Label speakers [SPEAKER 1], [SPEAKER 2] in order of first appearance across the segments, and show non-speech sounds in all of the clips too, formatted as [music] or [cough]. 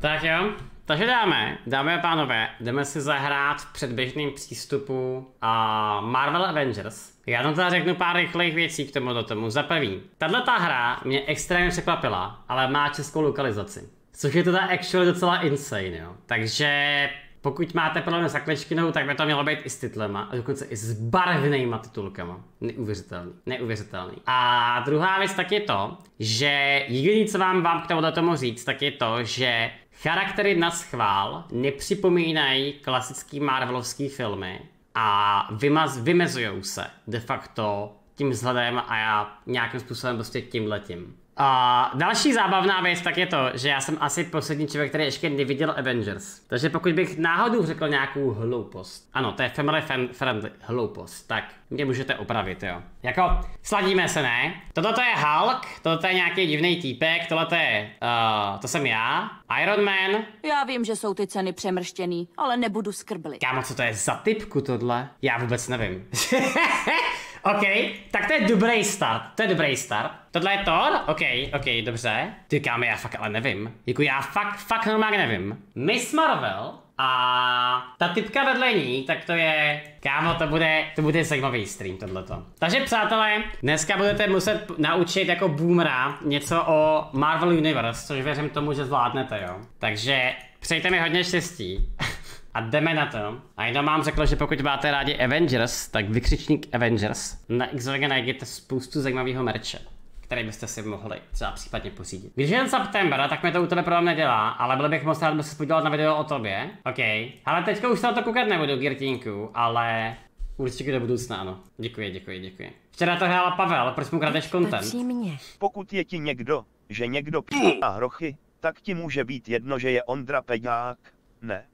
[SPEAKER 1] Tak jo, takže dáme, dámy a pánové, jdeme si zahrát v předběžném přístupu a Marvel Avengers. Já tam teda řeknu pár rychlých věcí k tomu do tomu. Za prvý, tahle ta hra mě extrémně překvapila, ale má českou lokalizaci. Což je teda actually docela insane, jo. Takže pokud máte problém s angličtinou, tak by to mělo být i s titlema, a dokonce i s barevnýma titulkama. Neuvěřitelný, neuvěřitelný. A druhá věc tak je to, že jediný, co vám vám k tomu tomu říct, tak je to, že charaktery na schvál nepřipomínají klasický Marvelovský filmy a vymaz, vymezujou se de facto tím vzhledem a já nějakým způsobem prostě tímhletím. A další zábavná věc tak je to, že já jsem asi poslední člověk, který ještě neviděl Avengers. Takže pokud bych náhodou řekl nějakou hloupost, ano, to je family friendly hloupost, tak mě můžete opravit, jo. Jako, sladíme se, ne? Toto je Hulk, toto je nějaký divný týpek, tohle je, uh, to jsem já, Iron Man.
[SPEAKER 2] Já vím, že jsou ty ceny přemrštěný, ale nebudu skrblit.
[SPEAKER 1] Kámo, co to je za typku tohle? Já vůbec nevím. [laughs] OK, tak to je dobrý start, to je dobrý start. Tohle je Thor? OK, OK, dobře. Ty kámo, já fakt ale nevím. Jako já fakt, fakt normálně nevím. Miss Marvel a ta typka vedle ní, tak to je, kámo, to bude, to bude zajímavý stream tohleto. Takže přátelé, dneska budete muset naučit jako boomera něco o Marvel Universe, což věřím tomu, že zvládnete, jo. Takže přejte mi hodně štěstí. [laughs] A jdeme na to. A jenom mám řekl, že pokud máte rádi Avengers, tak vykřičník Avengers. Na Xorga najdete spoustu zajímavého merče který byste si mohli třeba případně pořídit. Když je jen September, tak mi to u tebe problém nedělá, ale byl bych moc rád, by se podíval na video o tobě. OK. Ale teďka už se na to koukat nebudu, Girtínku, ale určitě do budoucna ano. Děkuji, děkuji, děkuji. Včera to hrála Pavel, proč mu kradeš content?
[SPEAKER 3] Pokud je ti někdo, že někdo p***á hrochy, tak ti může být jedno, že je Ondra Peďák, ne.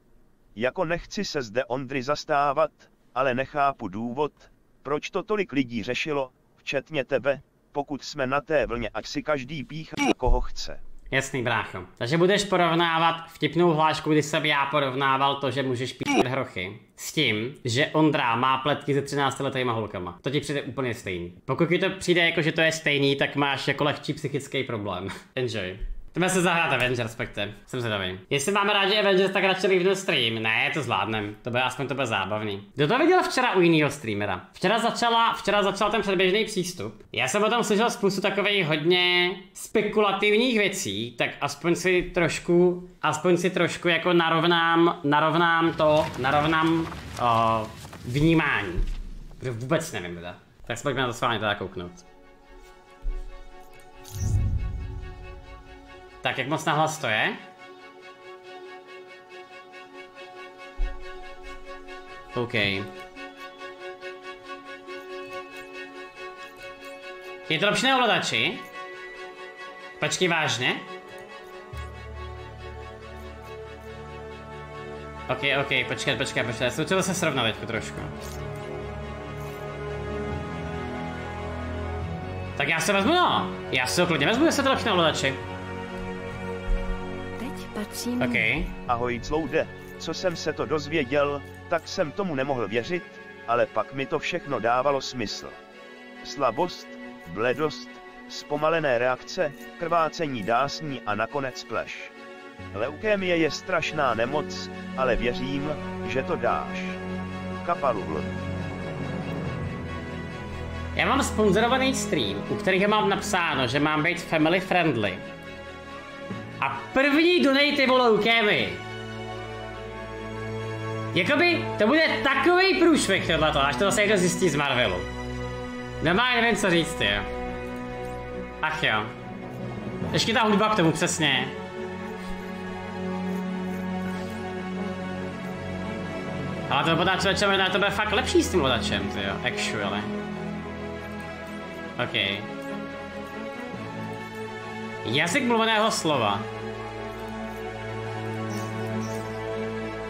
[SPEAKER 3] Jako nechci se zde Ondry zastávat, ale nechápu důvod, proč to tolik lidí řešilo, včetně tebe, pokud jsme na té vlně, ať si každý píchá, koho chce.
[SPEAKER 1] Jasný brácho. Takže budeš porovnávat vtipnou hlášku, kdy jsem já porovnával to, že můžeš pít hrochy. S tím, že Ondra má pletky se 13 letýma holkama. To ti přijde úplně stejný. Pokud ti to přijde jako, že to je stejný, tak máš jako lehčí psychický problém. Enjoy. Jdeme se zahrát Avengers, spekte. Jsem zvědavý. Jestli máme rádi Avengers, tak radši líbnu stream. Ne, to zvládnem. To bude aspoň to bude zábavný. Kdo to viděl včera u jiného streamera? Včera začala, včera začal ten předběžný přístup. Já jsem o tom slyšel spoustu takových hodně spekulativních věcí, tak aspoň si trošku, aspoň si trošku jako narovnám, narovnám to, narovnám o, vnímání. Protože vůbec nevím, teda. Tak se pojďme na to s vámi teda kouknout. Tak jak moc nahlas to je? OK. Je to lepší na ovladači? Počkej, vážně? OK, OK, počkej, počkej, počkej, jsem chtěl se srovnat teďko trošku. Tak já se vezmu, no. Já si ho klidně vezmu, jestli to lepší na ovladači
[SPEAKER 2] patří
[SPEAKER 1] Okay.
[SPEAKER 3] Ahoj Cloude, co jsem se to dozvěděl, tak jsem tomu nemohl věřit, ale pak mi to všechno dávalo smysl. Slabost, bledost, zpomalené reakce, krvácení dásní a nakonec pleš. Leukémie je strašná nemoc, ale věřím, že to dáš. Kapalul.
[SPEAKER 1] Já mám sponzorovaný stream, u kterého mám napsáno, že mám být family friendly. A první donate vole leukemii. Jakoby, to bude takový průšvih tohleto, až to zase někdo zjistí z Marvelu. Normálně nevím, co říct, jo. Ach jo. Ještě ta hudba k tomu, přesně. Ale to podáč možná to bude fakt lepší s tím lodačem, jo, actually. OK. Jazyk mluveného slova.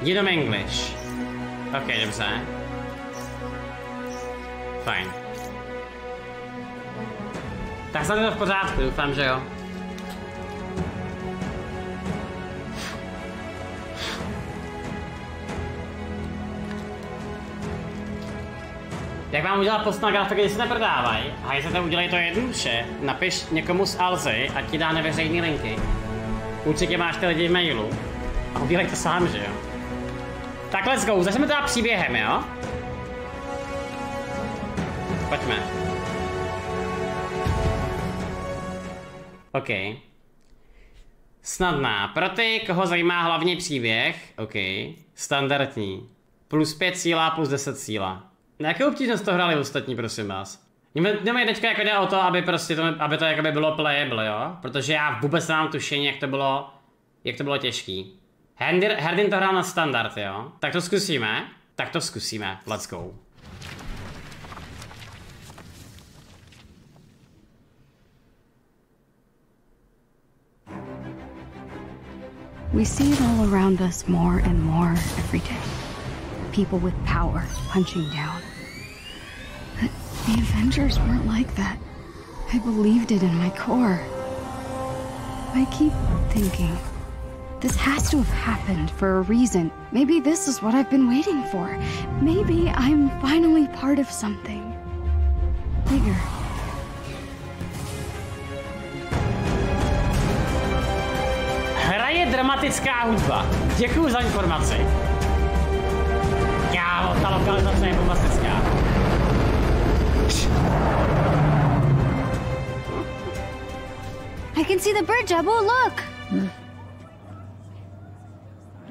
[SPEAKER 1] Jenom English. Ok, dobře. Fajn. Tak snad je to v pořádku, doufám, že jo. Jak mám udělat post na grafiky, když se neprodávají? A jestli to udělej to jednoduše, napiš někomu z Alzy a ti dá neveřejný linky. Určitě máš ty lidi v mailu. A udělej to sám, že jo? Tak let's go, začneme teda příběhem, jo? Pojďme. OK. Snadná. Pro ty, koho zajímá hlavní příběh, OK. Standardní. Plus 5 síla, plus 10 síla. Na jakou obtížnost to hráli ostatní, prosím vás? Mě teďka jako jde o to, aby prostě to, aby to jakoby bylo playable, jo? Protože já vůbec nemám tušení, jak to bylo, jak to bylo těžký. Herdyn to hrál na standard, jo? Tak to zkusíme. Tak to zkusíme. Let's go.
[SPEAKER 4] We see it all around us more and more every day. People with power punching down. But the Avengers weren't like that. I believed it in my core. I keep thinking, this has to have happened for a reason. Maybe this is what I've been waiting for. Maybe I'm finally part of something bigger.
[SPEAKER 1] Hraje dramatická hudba. Děkuju za informaci. Kámo, ta lokalizace je bombastická.
[SPEAKER 4] I can see the bird, Jabu. Look! Hm.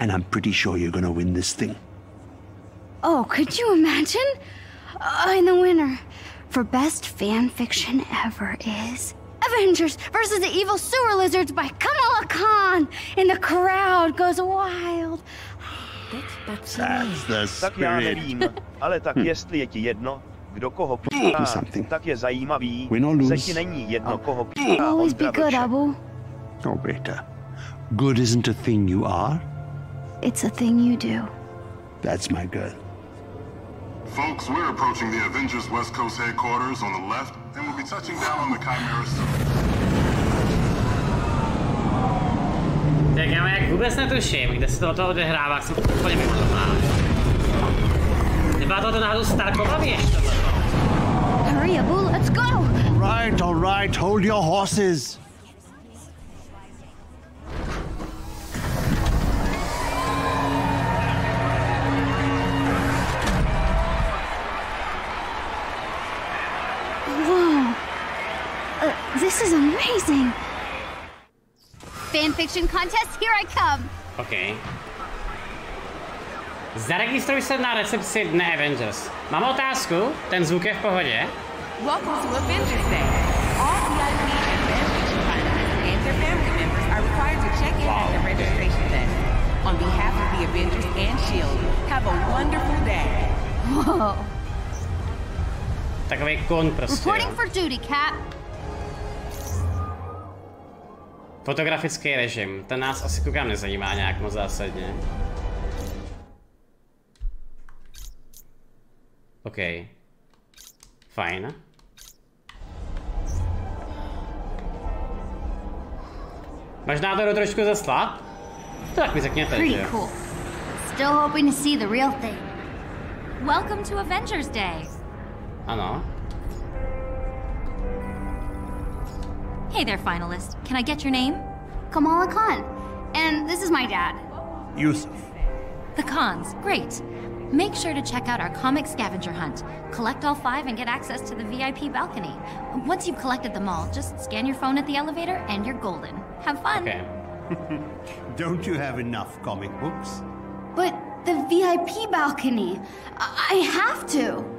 [SPEAKER 5] And I'm pretty sure you're gonna win this thing.
[SPEAKER 4] Oh, could you imagine? Uh, and the winner for best fan fiction ever is Avengers versus the Evil Sewer Lizards by Kamala Khan. And the crowd goes wild.
[SPEAKER 5] That's the
[SPEAKER 3] Tak já
[SPEAKER 5] spirit.
[SPEAKER 3] nevím, ale tak jestli je ti jedno, kdo koho píchá, tak je zajímavý,
[SPEAKER 5] Win or lose.
[SPEAKER 3] ti není jedno, koho píchá
[SPEAKER 4] Always be
[SPEAKER 3] Ondra
[SPEAKER 4] good,
[SPEAKER 3] Vlček.
[SPEAKER 4] Abu.
[SPEAKER 5] Oh, beta. Good isn't a thing you are.
[SPEAKER 4] It's a thing you do.
[SPEAKER 5] That's my girl.
[SPEAKER 6] Folks, we're approaching the Avengers West Coast headquarters on the left, and we'll be touching down on the Chimera soon.
[SPEAKER 1] Tak já jak vůbec netuším, kde se to toho odehrává, jsem úplně mimo to právě. Nebyla to to náhodou Starkova věž, tohleto?
[SPEAKER 4] Hurry, Abu, let's go!
[SPEAKER 5] Right, all right. Hold your horses.
[SPEAKER 4] Fan fiction contest, here I come.
[SPEAKER 1] OK. Zaregistruj se na recepci Dne Avengers. Mám otázku, ten zvuk je v pohodě?
[SPEAKER 7] Welcome to Avengers Day. All VIP and fanfiction finalists and their family members are required to check in at the registration desk. On behalf of the Avengers and S.H.I.E.L.D., have a wonderful day.
[SPEAKER 4] Whoa.
[SPEAKER 1] Takový kon prostě,
[SPEAKER 4] Reporting for duty, Cap.
[SPEAKER 1] Fotografický režim, ten nás asi koukám nezajímá nějak moc zásadně. OK. Fajn. Možná to trošku zaslat? To tak mi řekněte, že
[SPEAKER 4] Pretty
[SPEAKER 1] jo.
[SPEAKER 4] cool. Still hoping to see the real thing.
[SPEAKER 2] Welcome to Avengers Day.
[SPEAKER 1] Ano.
[SPEAKER 2] Hey there, finalist. Can I get your name?
[SPEAKER 4] Kamala Khan. And this is my dad.
[SPEAKER 5] Yusuf.
[SPEAKER 2] The cons. Great. Make sure to check out our comic scavenger hunt. Collect all five and get access to the VIP balcony. Once you've collected them all, just scan your phone at the elevator and you're golden. Have fun.
[SPEAKER 1] OK. [laughs]
[SPEAKER 5] Don't you have enough comic books?
[SPEAKER 4] But the VIP balcony. I, I have to.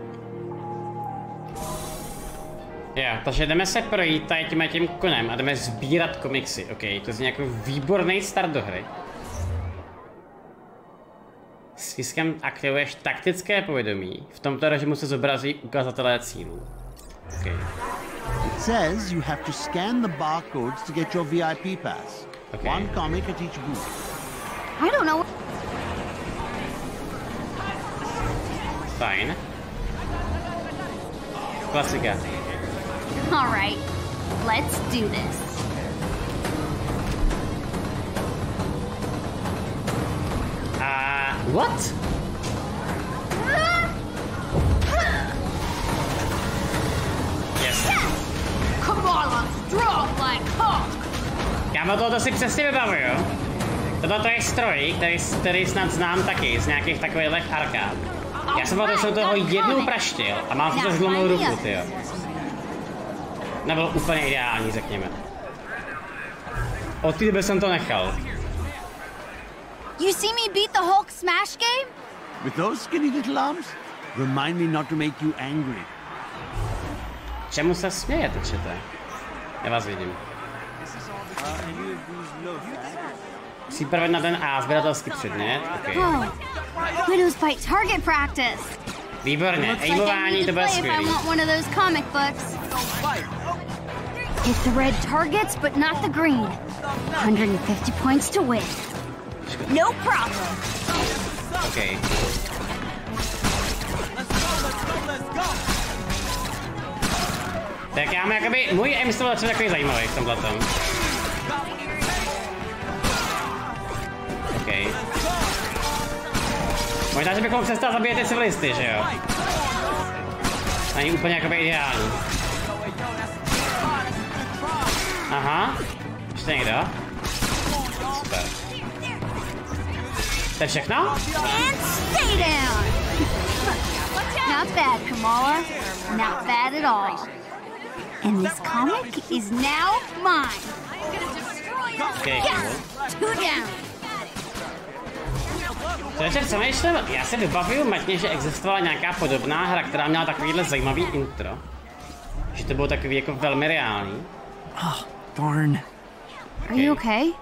[SPEAKER 1] Jo, takže jdeme se projít tady tím tím konem a jdeme sbírat komiksy, ok? To zní jako výborný start do hry. S fiskem aktivuješ taktické povědomí. V tomto režimu se zobrazí ukazatelé cílů. Okay.
[SPEAKER 5] It says you have to scan the barcodes to get your VIP pass.
[SPEAKER 1] Okay.
[SPEAKER 5] One comic at each booth.
[SPEAKER 4] I don't know.
[SPEAKER 1] Fajn. Klasika.
[SPEAKER 4] All right, let's do this.
[SPEAKER 1] A what? Yes.
[SPEAKER 4] Kamala, strong like Hulk.
[SPEAKER 1] Kámo, tohle si přesně vybavuju. Tohle to je stroj, který, který snad znám taky z nějakých takových arkád. Já jsem to jsem toho jednou praštil a mám to zlomou ruku, ty jo. Nebylo úplně ideální, řekněme. Od té doby jsem to nechal.
[SPEAKER 4] You see me beat the Hulk Smash game?
[SPEAKER 5] With those skinny little arms? Remind me not to make you angry.
[SPEAKER 1] Čemu se smějete, čete? Já vás vidím. Příprava na ten A, sběratelský předmět, ok.
[SPEAKER 4] Oh, Widows Fight Target Practice.
[SPEAKER 1] Výborně, aimování, to bude skvělý.
[SPEAKER 4] Hit the red targets, but not the green. 150 points to win. No problem.
[SPEAKER 1] Ok. Tak já mám jakoby, můj aim byl třeba takový zajímavý v tomhle tom. Ok. Možná, že bychom přestal zabíjet ty civilisty, že jo? Není úplně jakoby ideální. Aha. Ještě někdo? Super. To je všechno?
[SPEAKER 4] And stay down. Not bad, Kamala. Not bad at all. And this comic is now mine.
[SPEAKER 1] Okay,
[SPEAKER 4] two down.
[SPEAKER 1] Takže přemýšlím, já si vybavuju matně, že existovala nějaká podobná hra, která měla takovýhle zajímavý intro. Že to bylo takový jako velmi reálný.
[SPEAKER 8] Darn.
[SPEAKER 4] Are you okay?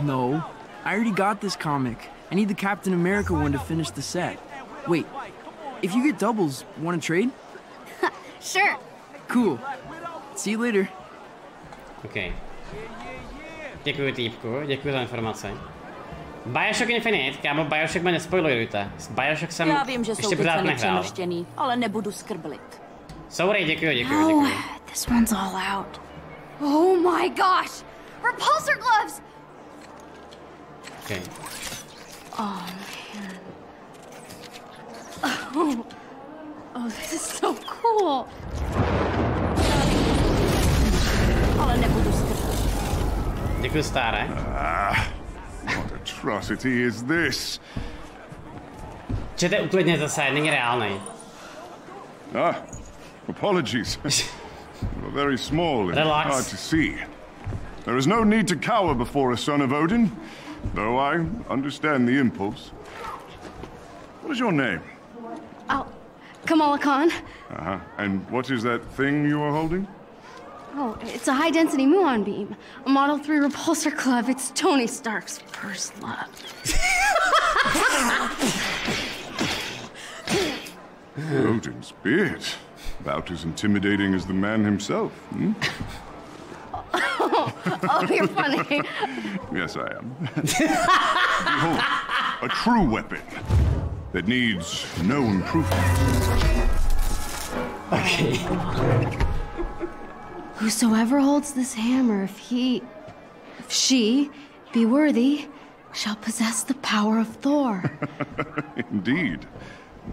[SPEAKER 8] No. I already got this comic. I need the Captain America one to finish the set. Wait, if you get doubles, want to trade? [laughs]
[SPEAKER 4] Sure.
[SPEAKER 8] Cool. See you later.
[SPEAKER 1] OK. Děkuji týpku, děkuji za informace. Bioshock Infinite, kámo, Bioshock mě nespoilujte. S Bioshock jsem
[SPEAKER 9] Já vím, že jsou
[SPEAKER 1] ještě
[SPEAKER 9] ty
[SPEAKER 1] pořád nehrál.
[SPEAKER 9] ale nebudu skrblit.
[SPEAKER 1] Sorry, děkuji, děkuji,
[SPEAKER 4] No,
[SPEAKER 1] děkuji.
[SPEAKER 4] this one's all out. Oh my gosh! Repulsor gloves!
[SPEAKER 1] Okay.
[SPEAKER 4] Oh man. Oh, oh this is so cool.
[SPEAKER 9] Ale nebudu skrblit.
[SPEAKER 1] Děkuji, staré.
[SPEAKER 6] What atrocity is this?
[SPEAKER 1] Čete, uklidněte se, není reálný.
[SPEAKER 6] Ah, apologies. [laughs] You're very small and
[SPEAKER 1] Relax.
[SPEAKER 6] hard to see. There is no need to cower before a son of Odin, though I understand the impulse. What is your name?
[SPEAKER 4] Oh, Kamala Khan.
[SPEAKER 6] Uh-huh. And what is that thing you are holding?
[SPEAKER 4] Oh, it's a high density muon beam. A Model 3 repulsor club. It's Tony Stark's first love. [laughs]
[SPEAKER 6] Odin's beard. About as intimidating as the man himself. hmm? [laughs]
[SPEAKER 4] Oh, you're funny.
[SPEAKER 6] Yes, I am. [laughs] Behold, a true weapon that needs no improvement.
[SPEAKER 4] Whosoever holds this hammer, if he, if she be worthy, shall possess the power of Thor. [laughs]
[SPEAKER 6] Indeed.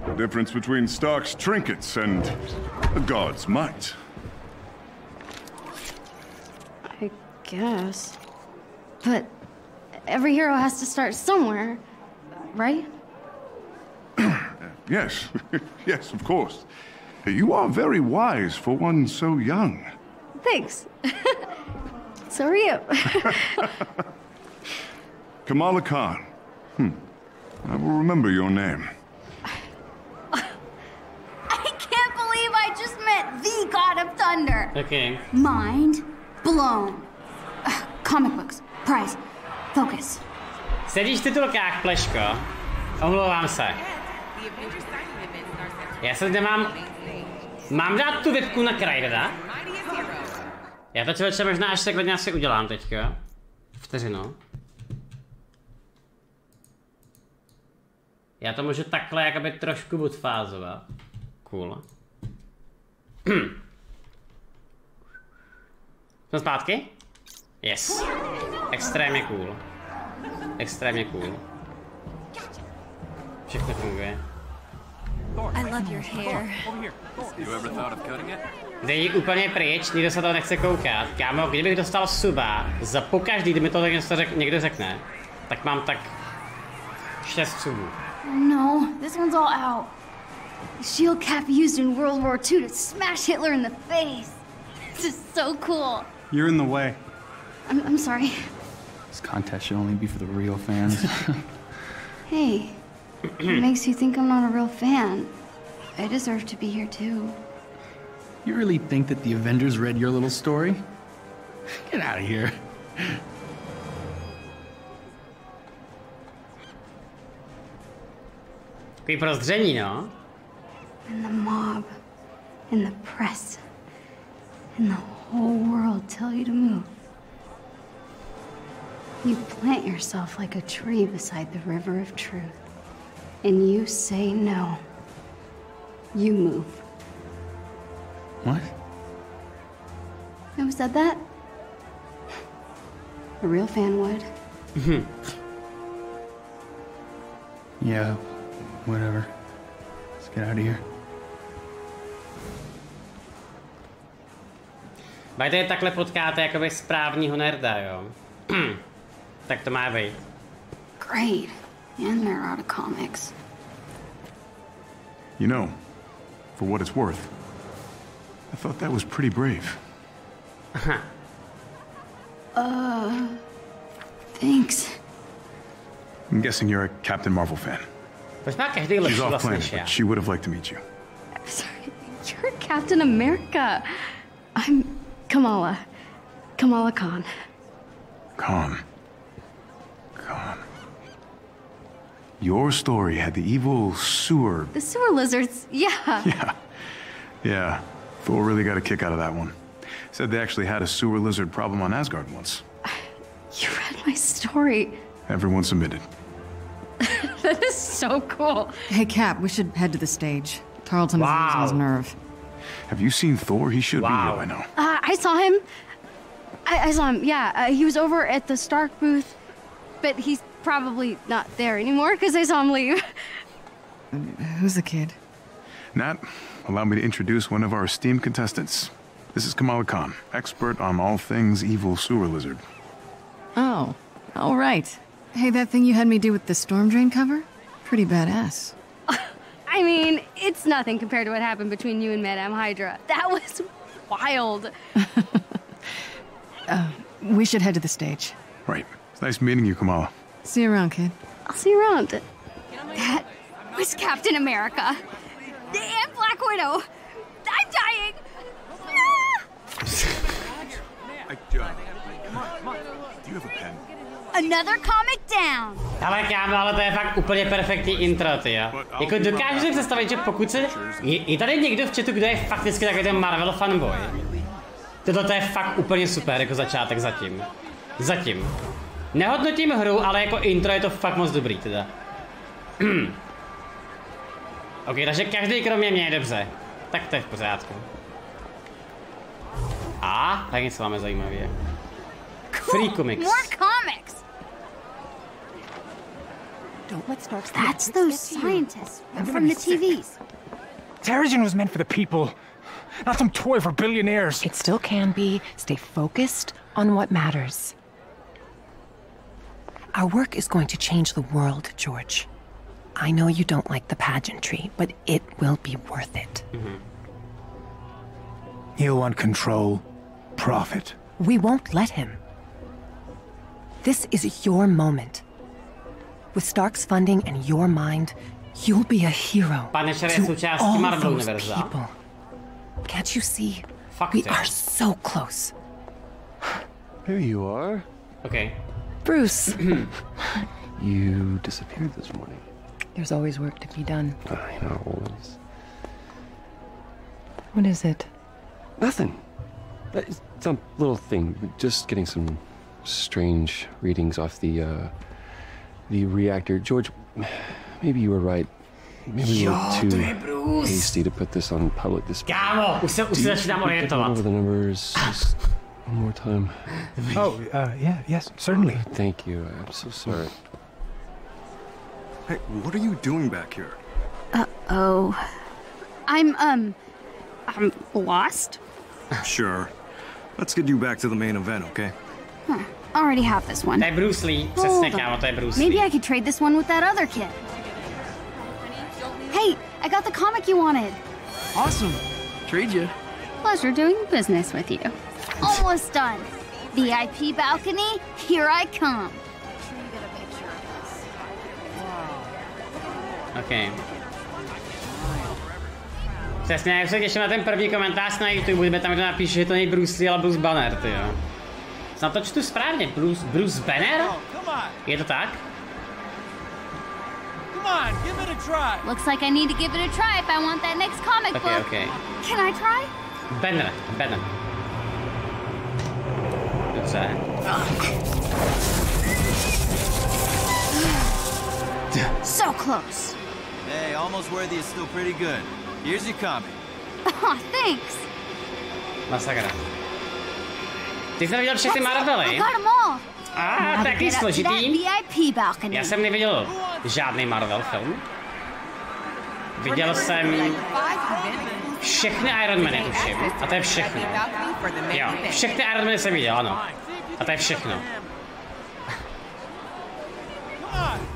[SPEAKER 6] The difference between Stark's trinkets and a god's might.
[SPEAKER 4] I guess. But every hero has to start somewhere, right? [clears throat]
[SPEAKER 6] Yes, [laughs] yes, of course. You are very wise for one so young.
[SPEAKER 4] Thanks. [laughs] so are you. [laughs]
[SPEAKER 6] Kamala Khan. Hmm. I will remember your name.
[SPEAKER 4] Thunder.
[SPEAKER 1] Okay.
[SPEAKER 4] Mind blown. Ugh, comic books, prize, focus.
[SPEAKER 1] Sedíš v titulkách, Pleško. Omlouvám se. Já se nemám... Mám dát tu vypku na kraj, teda? Já to člověče možná až takhle asi udělám teďka. Vteřinu. Já to můžu takhle jakoby trošku odfázovat. Cool. [clears throat] Jsme zpátky? Yes. Extrémně cool. Extrémně cool. Všechno funguje.
[SPEAKER 2] I love your hair.
[SPEAKER 10] You ever thought of cutting it?
[SPEAKER 1] Jde jí úplně pryč, nikdo se to nechce koukat. Kámo, kdybych dostal suba, za pokaždý, kdy mi to něco řek, někdo řekne, tak mám tak 6 subů.
[SPEAKER 4] No, this one's all out. The shield cap used in World War II to smash Hitler in the face. This is so cool.
[SPEAKER 11] You're in the way.
[SPEAKER 4] I'm, I'm sorry.
[SPEAKER 11] This contest should only be for the real fans. [laughs] [laughs]
[SPEAKER 4] Hey, what makes you think I'm not a real fan? I deserve to be here too.
[SPEAKER 11] you really think that the Avengers read your little story? Get out of here.
[SPEAKER 1] Takový prozření, no.
[SPEAKER 4] And the mob, and the press, and the whole world tell you to move. You plant yourself like a tree beside the river of truth, and you say no. You move.
[SPEAKER 11] What?
[SPEAKER 4] Who said that? A real fan would. [laughs]
[SPEAKER 11] Yeah, whatever. Let's get out of here.
[SPEAKER 1] Bajte takhle potkáte jakoby správního nerda, jo. [clears throat] tak to má být.
[SPEAKER 4] Great. And they're out of comics.
[SPEAKER 6] You know, for what it's worth, I thought that was pretty brave. [laughs]
[SPEAKER 4] Uh. Thanks.
[SPEAKER 6] I'm guessing you're a Captain Marvel fan. She's off
[SPEAKER 1] vlastně
[SPEAKER 6] planet, but she would have liked to meet you.
[SPEAKER 4] Sorry, you're Captain America. I'm Kamala. Kamala Khan.
[SPEAKER 6] Khan. Calm. Your story had the evil sewer.
[SPEAKER 4] The sewer lizards, yeah. [laughs]
[SPEAKER 6] Yeah. Yeah. Thor really got a kick out of that one. Said they actually had a sewer lizard problem on Asgard once. [sighs]
[SPEAKER 4] You read my story.
[SPEAKER 6] Everyone submitted. [laughs]
[SPEAKER 4] That is so cool.
[SPEAKER 12] Hey, Cap, we should head to the stage. Tarleton is losing his nerve.
[SPEAKER 6] Have you seen Thor? He should be here by now.
[SPEAKER 4] Uh, I saw him. I, I saw him, yeah. Uh, he was over at the Stark booth, but he's probably not there anymore because I saw him leave. [laughs]
[SPEAKER 12] Who's the kid?
[SPEAKER 6] Nat, allow me to introduce one of our esteemed contestants. This is Kamala Khan, expert on all things evil sewer lizard.
[SPEAKER 12] Oh, all right. Hey, that thing you had me do with the storm drain cover? Pretty badass. [laughs]
[SPEAKER 4] I mean, it's nothing compared to what happened between you and Madame Hydra. That was wild. [laughs]
[SPEAKER 12] Uh, we should head to the stage.
[SPEAKER 6] Right. It's nice meeting you, Kamala.
[SPEAKER 12] See you around, kid.
[SPEAKER 4] I'll see you around. That was Captain America. And Black Widow. I'm dying. [laughs]
[SPEAKER 6] Do you have a pen?
[SPEAKER 4] Another comic down.
[SPEAKER 1] Ale kámo, ale to je fakt úplně perfektní intro, ty jo. Jako dokážu si představit, že pokud se... Je, je tady někdo v chatu, kdo je fakticky takový ten Marvel fanboy? Toto to je fakt úplně super, jako začátek zatím. Zatím. Nehodnotím hru, ale jako intro je to fakt moc dobrý, teda. [clears throat] ok, takže každý kromě mě je dobře. Tak to je v pořádku. A, tak něco máme zajímavě. Free comics.
[SPEAKER 4] More comics.
[SPEAKER 9] Don't let Stark's
[SPEAKER 4] That's those scientists from the TVs.
[SPEAKER 13] Terrigen was meant for the people, not some toy for billionaires.
[SPEAKER 14] It still can be. Stay focused on what matters. Our work is going to change the world, George. I know you don't like the pageantry, but it will be worth it. Mm-hmm.
[SPEAKER 13] He'll want control, profit.
[SPEAKER 14] We won't let him. This is your moment. With Stark's funding and your mind, you'll be a hero
[SPEAKER 1] Punisher je
[SPEAKER 14] to
[SPEAKER 1] součástí
[SPEAKER 14] all those people. Can't you see?
[SPEAKER 1] Fuck
[SPEAKER 14] we
[SPEAKER 1] it.
[SPEAKER 14] are so close.
[SPEAKER 15] Here you are.
[SPEAKER 1] Okay.
[SPEAKER 14] Bruce, [clears throat]
[SPEAKER 15] You disappeared this morning.
[SPEAKER 14] there's always work to be done.
[SPEAKER 15] I know. Always.
[SPEAKER 14] What is it?
[SPEAKER 15] Nothing. Uh, It's some little thing. Just getting some strange readings off the uh, the reactor. George, maybe you were right. Maybe we
[SPEAKER 1] Jo,
[SPEAKER 15] were too
[SPEAKER 1] Bruce.
[SPEAKER 15] hasty to put this on public display.
[SPEAKER 1] Kámo, už se, už
[SPEAKER 15] Do
[SPEAKER 1] se
[SPEAKER 15] you
[SPEAKER 1] začínám
[SPEAKER 15] think we could go
[SPEAKER 1] orientovat.
[SPEAKER 15] over the numbers just one more time. [laughs]
[SPEAKER 13] Oh, uh, yeah, yes, certainly.
[SPEAKER 15] Thank you. I'm so sorry.
[SPEAKER 16] Hey, what are you doing back here?
[SPEAKER 4] Uh oh. I'm, um. I'm lost?
[SPEAKER 16] Sure. Let's get you back to the main event, okay?
[SPEAKER 4] Huh. Already have this one.
[SPEAKER 1] To je Bruce Lee, přesně
[SPEAKER 4] on.
[SPEAKER 1] kámo, to je Bruce
[SPEAKER 4] Maybe
[SPEAKER 1] Lee.
[SPEAKER 4] I could trade this one with that other kid. Hey, I got the comic you wanted.
[SPEAKER 8] Awesome. Trade you.
[SPEAKER 4] Pleasure doing business with you. Almost done. VIP balcony, here I come.
[SPEAKER 1] OK. Přesně, jak se těším na ten první komentář na YouTube, kde tam kdo napíše, že to není Bruce Lee, ale Bruce Banner, ty jo. Snad to čtu správně, Bruce, Bruce Banner? Oh, Je to tak?
[SPEAKER 17] Come on, give it a try.
[SPEAKER 4] Looks like I need to give it a try if I want that next comic
[SPEAKER 1] OK,
[SPEAKER 4] book.
[SPEAKER 1] OK. Okay.
[SPEAKER 4] Can I try?
[SPEAKER 1] Banner, Banner. Dobře.
[SPEAKER 4] Uh, so close.
[SPEAKER 17] Hey, almost worthy is still pretty good. Here's your comic. [laughs]
[SPEAKER 4] Aw, thanks.
[SPEAKER 1] Masakra. Ty jsi neviděl všechny Marvely? A,
[SPEAKER 4] to
[SPEAKER 1] taky složitý. Já jsem neviděl žádný Marvel film. Viděl jsem všechny Iron Many, tuším. A to je všechno. Jo, všechny Iron Many jsem viděl, ano. A to je všechno.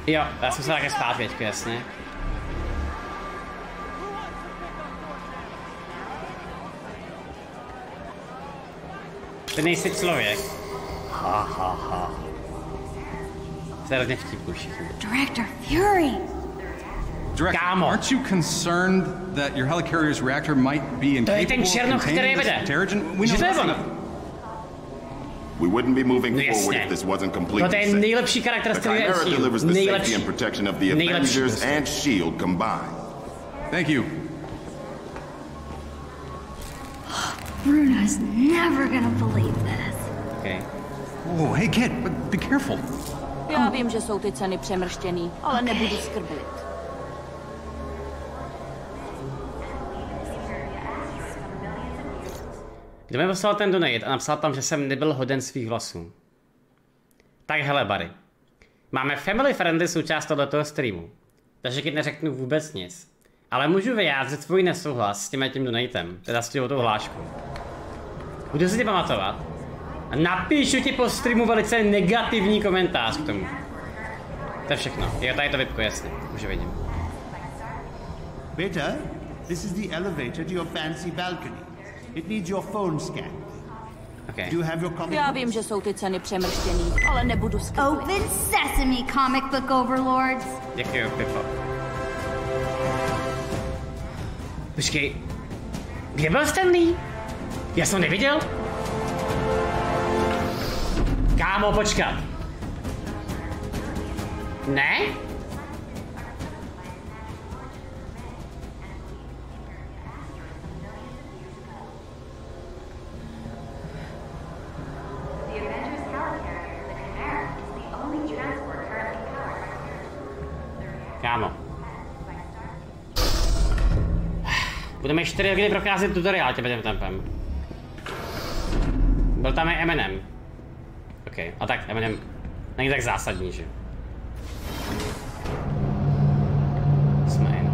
[SPEAKER 1] Jo, já jsem se také spát teďka, jasně. Ty nejsi člověk. Ha, ha, ha. Jste hrozně vtipný všichni.
[SPEAKER 4] Director Fury.
[SPEAKER 18] Director, aren't you concerned that your helicarrier's reactor might be
[SPEAKER 1] To je ten
[SPEAKER 18] incapable of
[SPEAKER 1] černoch, který
[SPEAKER 18] containing this
[SPEAKER 1] vede.
[SPEAKER 18] Terrigen? We
[SPEAKER 1] Že
[SPEAKER 18] know
[SPEAKER 1] to je
[SPEAKER 18] nothing.
[SPEAKER 19] We wouldn't be moving
[SPEAKER 1] No
[SPEAKER 19] forward if this wasn't
[SPEAKER 1] No
[SPEAKER 19] completely
[SPEAKER 1] to je
[SPEAKER 19] safe.
[SPEAKER 1] nejlepší charakter z
[SPEAKER 19] The
[SPEAKER 1] celého
[SPEAKER 19] Chimera delivers the safety and protection of the Avengers
[SPEAKER 1] prostě.
[SPEAKER 19] and S.H.I.E.L.D. Combined.
[SPEAKER 18] Thank you.
[SPEAKER 4] Bruno's never gonna believe this.
[SPEAKER 1] Okay.
[SPEAKER 18] Oh, hey kid, but be careful.
[SPEAKER 9] Já vím, že jsou ty ceny přemrštěný, ale nebudu skrblit.
[SPEAKER 1] Kdo mi poslal ten donate a napsal tam, že jsem nebyl hoden svých vlasů. Tak hele, Barry. Máme family friendly součást tohoto streamu. Takže ti neřeknu vůbec nic. Ale můžu vyjádřit svůj nesouhlas s tím tím donatem, teda s tou hláškou. Budu si tě pamatovat. A napíšu ti po streamu velice negativní komentář k tomu. To je všechno. Jo, tady to vypku, jasně. Už vidím.
[SPEAKER 20] Beta, this is the elevator to your fancy balcony. It needs your phone scan.
[SPEAKER 1] Okay.
[SPEAKER 20] Do you have your comic
[SPEAKER 9] Já vím, že jsou ty ceny přemrštěný, ale nebudu skrblit.
[SPEAKER 4] Open sesame, comic book overlords.
[SPEAKER 1] Děkuji, Pipo. Počkej. Kde byl Stanley? Já jsem neviděl? Kámo, počkat. Ne? Kámo. Budeme 4 hodiny procházet tutoriál tím tempem. Byl tam i Eminem. OK, a tak Eminem není tak zásadní, že? Jsme jen.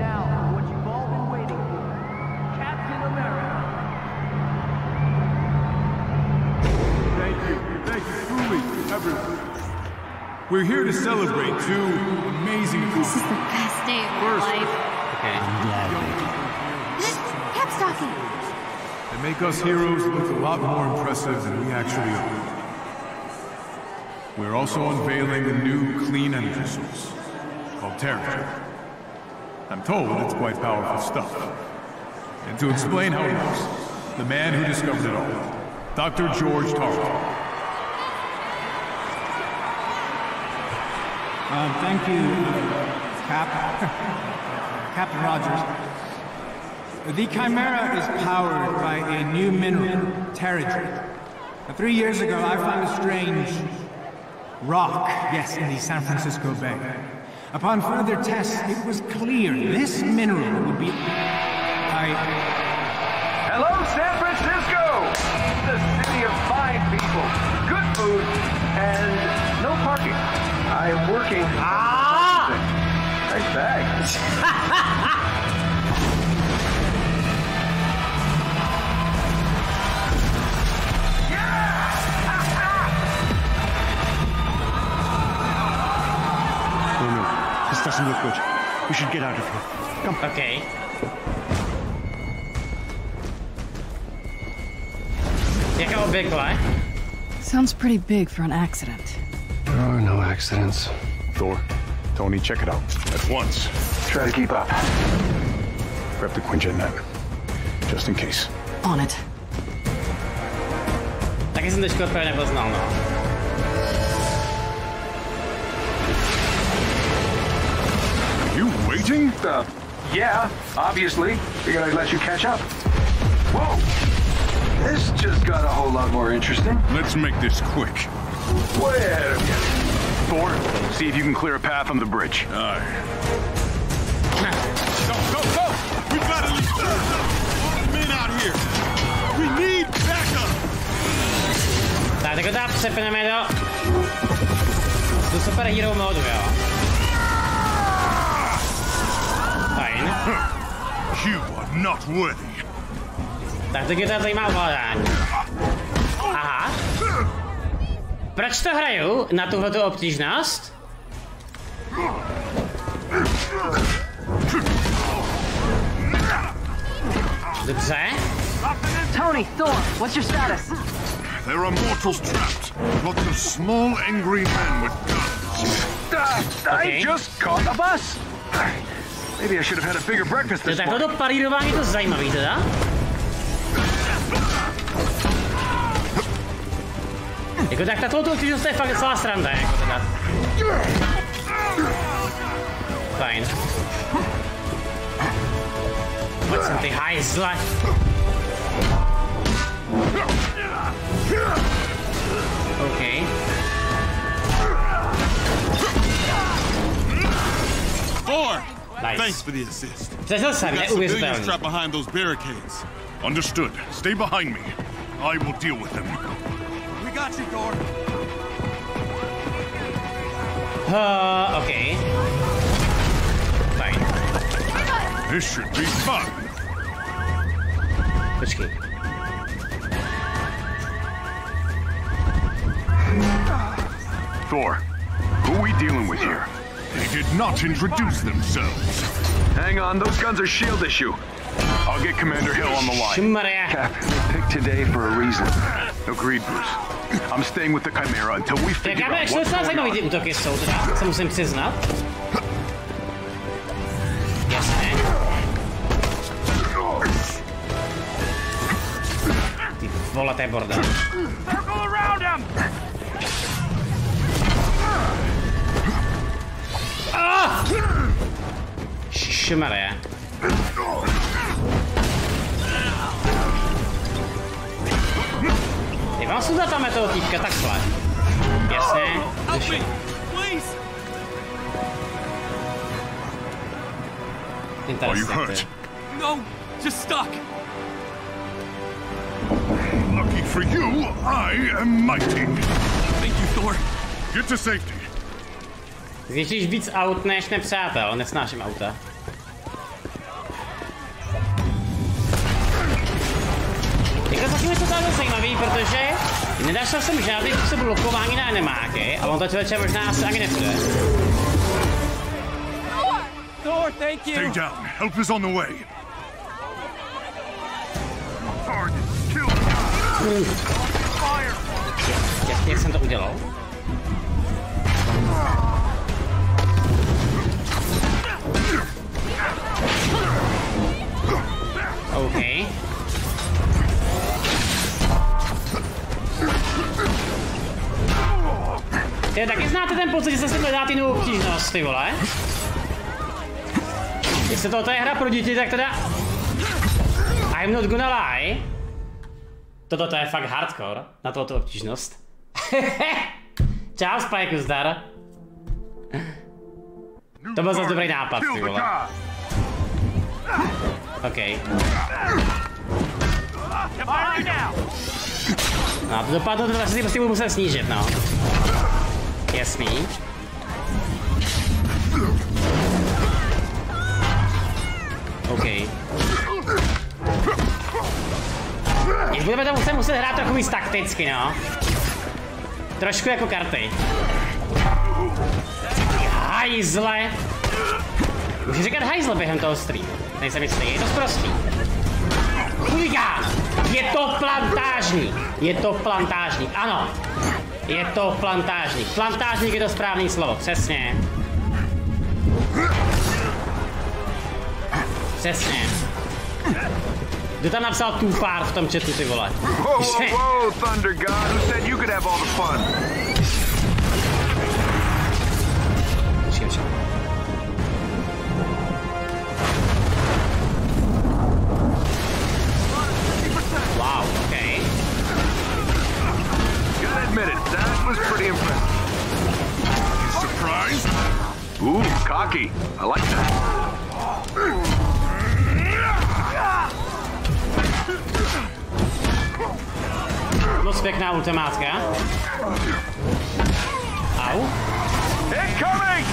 [SPEAKER 6] Thank you. Thank you, truly, everyone. We're here to celebrate two amazing
[SPEAKER 4] This is the best day of my life.
[SPEAKER 1] Okay.
[SPEAKER 4] Cap stocking.
[SPEAKER 6] They make us heroes look a lot more impressive than we actually are. We're also unveiling a new clean energy source.
[SPEAKER 21] called Terrigen. I'm told it's quite powerful stuff. And to explain how it works, the man who discovered it all, Dr. George Tarleton.
[SPEAKER 22] Um, thank you, Cap. [laughs] Captain Rogers. The Chimera is powered by a new mineral, Terrigen. Three years ago, I found a strange rock, yes, in the San Francisco Bay. Upon further tests, it was clear this mineral would be... I...
[SPEAKER 23] Hello, San Francisco! The city of fine people, good food, and no parking. I'm working ah! Nice bag. [laughs]
[SPEAKER 5] doesn't look good. We should get out of here. Come.
[SPEAKER 1] Okay. Jaka obvykle.
[SPEAKER 12] Sounds pretty big for an accident.
[SPEAKER 15] There are no accidents.
[SPEAKER 24] Thor, Tony, check it out. At once.
[SPEAKER 23] Try to keep up.
[SPEAKER 24] Grab the Quinjet net. Just in case.
[SPEAKER 12] On it.
[SPEAKER 1] I guess Taky jsem teďko úplně nepoznal, no.
[SPEAKER 23] You waiting? Uh, yeah, obviously. Figured I'd let you catch up. Whoa! This just got a whole lot more interesting.
[SPEAKER 24] Let's make this quick.
[SPEAKER 23] Way ahead of you.
[SPEAKER 16] Thor, see if you can clear a path on the bridge.
[SPEAKER 24] Aye. Go, go, go! We got at least a men out here. We need backup.
[SPEAKER 1] Tak, tak teda přepneme do... Do superhero modu, jo.
[SPEAKER 24] You are not worthy.
[SPEAKER 1] Tak teď je to zajímá ovládání. Aha. Proč to hraju na tuhletu obtížnost? Dobře.
[SPEAKER 23] Tony, Thor, what's your status?
[SPEAKER 24] There are mortals trapped. Lots of small, angry men with guns.
[SPEAKER 23] Uh, I just caught a bus. Maybe I should have had a bigger breakfast
[SPEAKER 1] To
[SPEAKER 23] this
[SPEAKER 1] tak
[SPEAKER 23] morning.
[SPEAKER 1] toto parírování je to zajímavý teda. Jako tak tato obtížnost je fakt docela sranda, jako teda. Fajn. Pojď sem ty hajzle. OK.
[SPEAKER 24] Thor!
[SPEAKER 1] Nice.
[SPEAKER 24] Thanks for the assist.
[SPEAKER 1] Přežil jsem,
[SPEAKER 24] We got civilians
[SPEAKER 1] neuvěřitelný.
[SPEAKER 24] trapped behind those barricades. Understood. Stay behind me. I will deal with them.
[SPEAKER 23] We got you, Thor.
[SPEAKER 1] Uh, OK. Fajn.
[SPEAKER 24] This should be fun.
[SPEAKER 1] Počkej.
[SPEAKER 16] Thor, who are we dealing with here?
[SPEAKER 24] They did not introduce themselves.
[SPEAKER 16] Hang on, those guns are shield issue. I'll get Commander Hill on the line. Cap, they picked today for a reason. Agreed, Bruce. I'm staying with the Chimera until we
[SPEAKER 1] Tak
[SPEAKER 16] figure
[SPEAKER 1] já
[SPEAKER 16] out
[SPEAKER 1] bych
[SPEAKER 16] what's
[SPEAKER 1] docela
[SPEAKER 16] going
[SPEAKER 1] zajímavý
[SPEAKER 16] on.
[SPEAKER 1] ty útoky jsou teda, se musím přiznat. Jasné. Ty vole, to je bordel.
[SPEAKER 23] Circle around him!
[SPEAKER 1] Ah! Šmarja. Ty vám sudat tam toho týpka takhle. Jasně. Došli.
[SPEAKER 23] Please!
[SPEAKER 24] Are you hurt?
[SPEAKER 23] No, just stuck.
[SPEAKER 24] Lucky for you, I am mighty.
[SPEAKER 23] Thank you, Thor.
[SPEAKER 24] Get to safety.
[SPEAKER 1] Zničíš víc aut než nepřátel, nesnáším auta. Jako zatím je to dost zajímavý, protože nedašel jsem žádný způsob blokování na enemáky a on to člověče možná asi ani nepůjde.
[SPEAKER 23] Thor, thank you.
[SPEAKER 24] Stay down. Help is on the way. Target. Kill. Fire.
[SPEAKER 1] Jak, jak jsem to udělal? Ty taky znáte ten pocit, že se si hledá ty novou obtížnost, ty vole? Jestli to je hra pro děti, tak teda... I'm not gonna lie. Toto to je fakt hardcore, na tohoto obtížnost. [laughs] Čau, Spike, zdar. To byl zase dobrý nápad, ty vole. OK. No, to dopadlo, to asi prostě budu muset snížit, no. Jasný. OK. Když budeme to muset, muset hrát trochu víc takticky, no. Trošku jako karty. Hajzle. Můžu říkat hajzle během toho streamu. Nejsem jistý, je to zprostý. Chuligán! Je to plantážní! Je to plantážní, ano. Je to plantážník. Plantážník je to správný slovo, přesně. Přesně. Kdo tam napsal tufár v tom chatu, ty vole?
[SPEAKER 23] Whoa, whoa, whoa, [laughs] Thunder God. Who said you could have all the fun? Was pretty impressive.
[SPEAKER 6] Surprised?
[SPEAKER 23] Ooh, cocky. I like that.
[SPEAKER 1] Moc pěkná ultimátka. Au.
[SPEAKER 23] Incoming!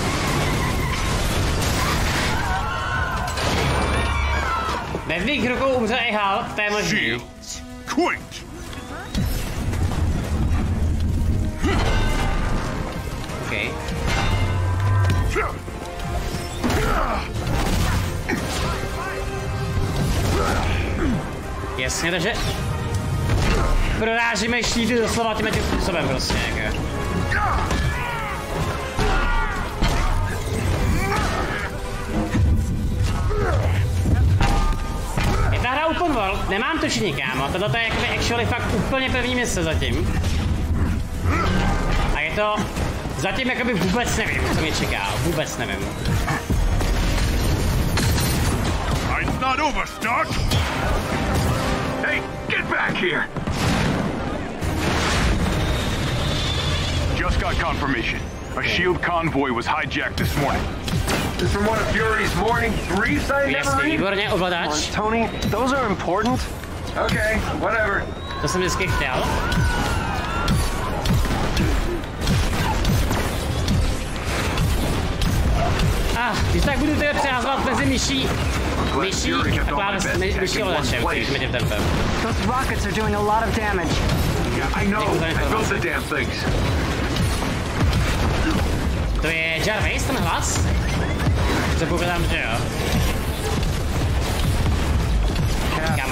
[SPEAKER 1] Ve svých rukou umře i Hulk, to je možný.
[SPEAKER 6] Quick!
[SPEAKER 1] Okay. Jasně, takže prorážíme štíty doslova tím tím způsobem prostě, jako. Je ta hra open world, nemám tušení kámo, tohle je jakoby actually fakt úplně první místo zatím. A je to, zatím jakoby vůbec nevím, co mě čeká, vůbec nevím.
[SPEAKER 6] It's not over, Stark!
[SPEAKER 23] Hey, get back here! Just got confirmation. A SHIELD convoy was hijacked this morning.
[SPEAKER 16] This is from one of Fury's morning briefs I never
[SPEAKER 1] Jasně,
[SPEAKER 16] read?
[SPEAKER 1] výborně, ovladač.
[SPEAKER 16] Tony, those are important. Okay, whatever.
[SPEAKER 1] To jsem vždycky chtěl. Ah, když tak budu tady přehazovat mezi myší, myší a kláves, my, myší ovladačem, když mi tím tempem.
[SPEAKER 25] Those rockets are doing a lot of damage.
[SPEAKER 23] Yeah, I know. I built the damn things.
[SPEAKER 1] To je Jarvis, ten hlas? Předpokládám, že jo.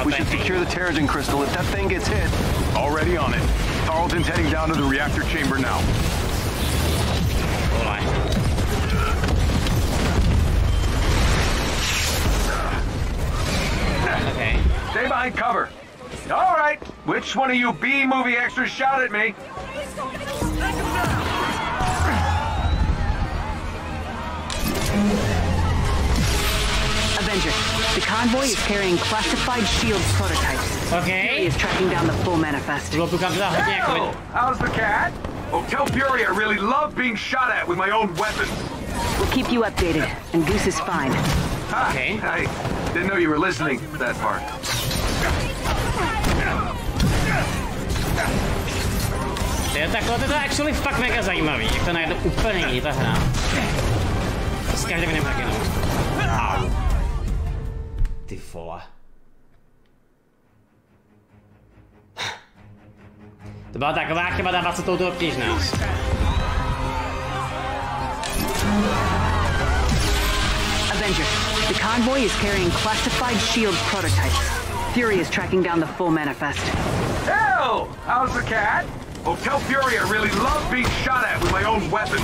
[SPEAKER 16] We should secure the Terrigen crystal if that thing gets hit.
[SPEAKER 23] Already on it. Tarleton's heading down to the reactor chamber now. Stay behind cover. All right. Which one of you B movie extras shot at me?
[SPEAKER 25] Avenger, the convoy is carrying classified shield prototypes.
[SPEAKER 1] Okay.
[SPEAKER 25] Fury is tracking down the full manifest.
[SPEAKER 23] Hell, how's the cat? Oh, tell Fury I really love being shot at with my own weapons.
[SPEAKER 25] We'll keep you updated, and Goose is fine.
[SPEAKER 23] Okay. I didn't know you were listening to that part.
[SPEAKER 1] Takhle to je actually fakt mega zajímavý, jak to najednou úplně jiný ta hra. S každým jiným hackenem. Au. Ty vole. To byla taková chyba dávat se touto obtížnost.
[SPEAKER 25] Avenger, the convoy is carrying classified shield prototypes. Fury is tracking down the full manifest.
[SPEAKER 23] Hell, how's the cat? Hotel i really love being shot at with my own weapons.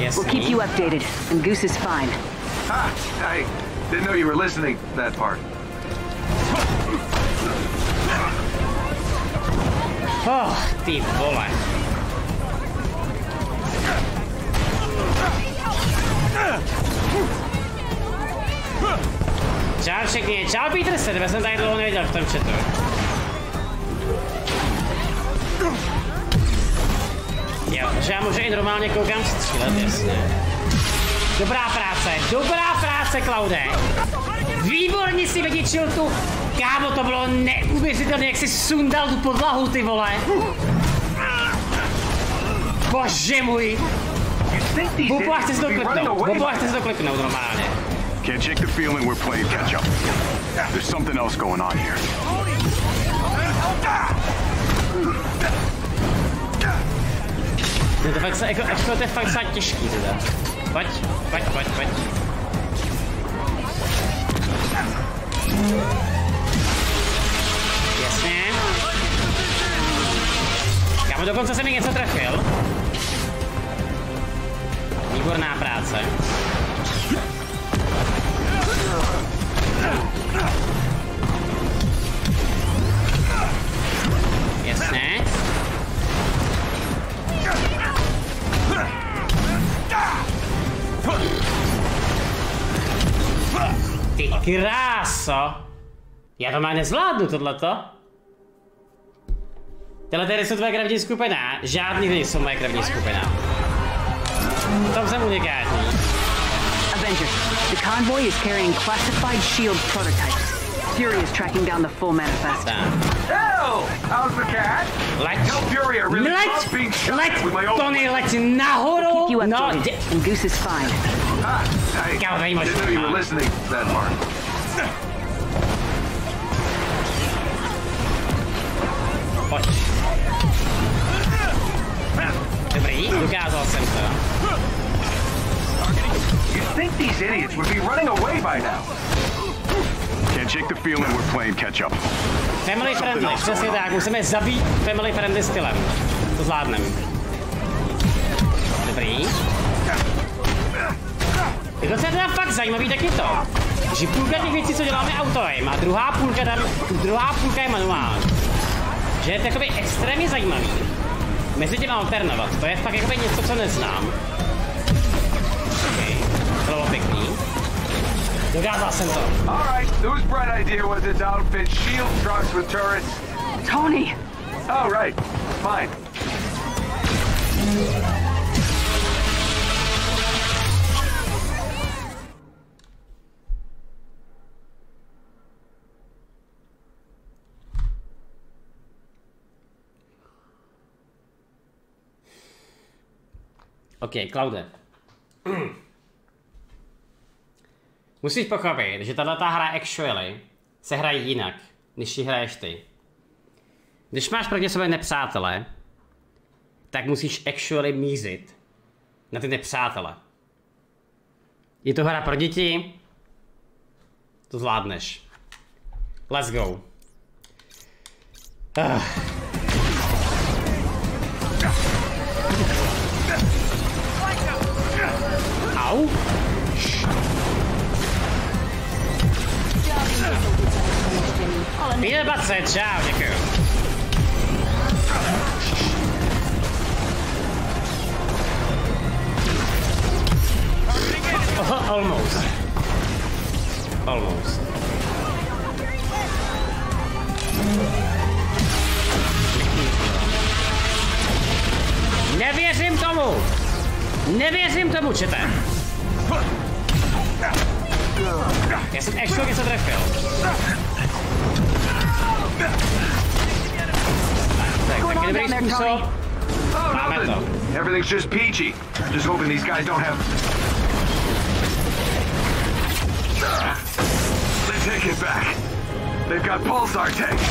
[SPEAKER 1] Yes,
[SPEAKER 25] we'll keep you updated, and Goose is fine.
[SPEAKER 23] Ah, I didn't know you were listening to that part.
[SPEAKER 1] Oh, the bullet. Çarp şeklinde çarp itirirsin. Ben sana dair olmayı yaptım çıtır. Jo, že já můžu i normálně koukám střílet, jasně. Dobrá práce, dobrá práce, Klaude. Výborně si vyděčil tu. Kámo, to bylo neuvěřitelné, jak si sundal tu podlahu, ty vole. Bože můj. Bubu, chce si to klipnout. Bubu, chce si to klipnout normálně.
[SPEAKER 16] Can't shake the feeling we're playing catch up. There's something else going on here.
[SPEAKER 1] To fakt, se- jako, to je fakt docela těžký teda. Pojď, pojď, pojď, pojď. Jasně. Kámo, dokonce jsem mi něco trefil. Výborná práce. Jasně. Ty kráso! Já to má nezvládnu tohleto. Tyhle tady jsou tvoje krevní skupina. Žádný nejsou moje krevní skupina. V tom jsem unikátní.
[SPEAKER 25] Avengers, the convoy is carrying classified SHIELD prototypes. Fury is tracking down the full manifest.
[SPEAKER 23] Hell! How's the cat?
[SPEAKER 1] Leď,
[SPEAKER 23] Tell Fury I really
[SPEAKER 1] leď,
[SPEAKER 23] love being shot
[SPEAKER 1] leď,
[SPEAKER 23] with my own...
[SPEAKER 1] Tony, leď nahoru,
[SPEAKER 25] Keep you
[SPEAKER 1] no,
[SPEAKER 25] updated,
[SPEAKER 1] dě-
[SPEAKER 25] and Goose is fine.
[SPEAKER 23] Ah, I
[SPEAKER 1] Kámo, tady
[SPEAKER 23] didn't know you were listening to that part.
[SPEAKER 1] Pojď. Dobrý, dokázal jsem to.
[SPEAKER 23] You'd think these idiots would be running away by now.
[SPEAKER 16] Can't shake the feeling we're playing catch up.
[SPEAKER 1] Family friendly, přesně tak, musíme zabít family friendly stylem. To zvládneme. Dobrý. Je to teda fakt zajímavý taky to, že půlka těch věcí, co děláme autovým, a druhá půlka, tam, druhá půlka je manuální. Že je to jakoby extrémně zajímavý. Mezi tím alternovat, to je fakt jakoby něco, co neznám. Okay. To bylo pěkný. Dokázal jsem to.
[SPEAKER 23] All right, whose bright idea was it to outfit shield trucks with turrets?
[SPEAKER 25] Tony!
[SPEAKER 23] Oh, right. Fine.
[SPEAKER 1] OK, Klaude. [clears throat] Musíš pochopit, že tato hra actually se hraje jinak, než ji hraješ ty. Když máš proti sobě nepřátele, tak musíš actually mízit na ty nepřátele. Je to hra pro děti, to zvládneš. Let's go. Ah. Au. Peanut butter, čau, děkuju. Oh, almost. Almost. Nevěřím tomu! Nevěřím tomu, čete! Já jsem actually něco trefil. Tak, taky dobrý způsob.
[SPEAKER 23] Oh, nothing. Everything's just peachy. Just hoping these guys don't have. They take it back. They've got pulsar tanks.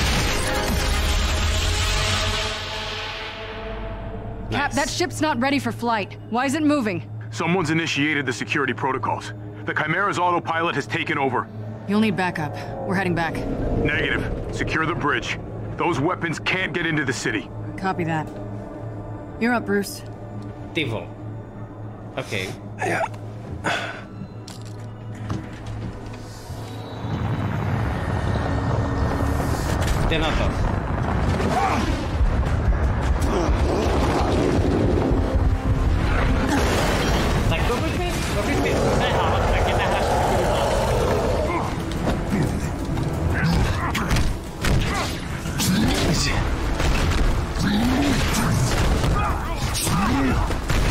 [SPEAKER 12] Cap, that ship's not ready for flight. Why is it moving?
[SPEAKER 16] Someone's initiated the security protocols. The Chimera's autopilot has taken over.
[SPEAKER 12] You'll need backup. We're heading back.
[SPEAKER 16] Negative. Secure the bridge. Those weapons can't get into the city.
[SPEAKER 12] Copy that. You're up, Bruce.
[SPEAKER 1] Ty vole. OK. Jdem na to. Tak koupit mi, koupit mi, to je